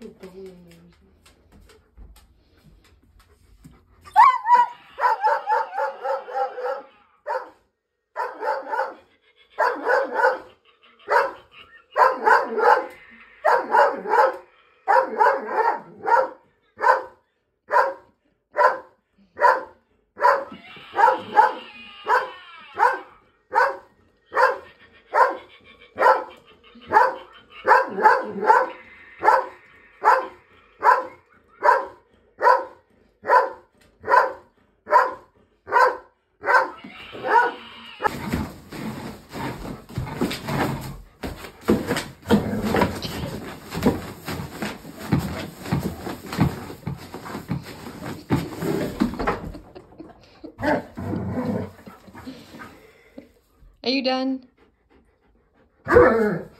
Good. Are you done?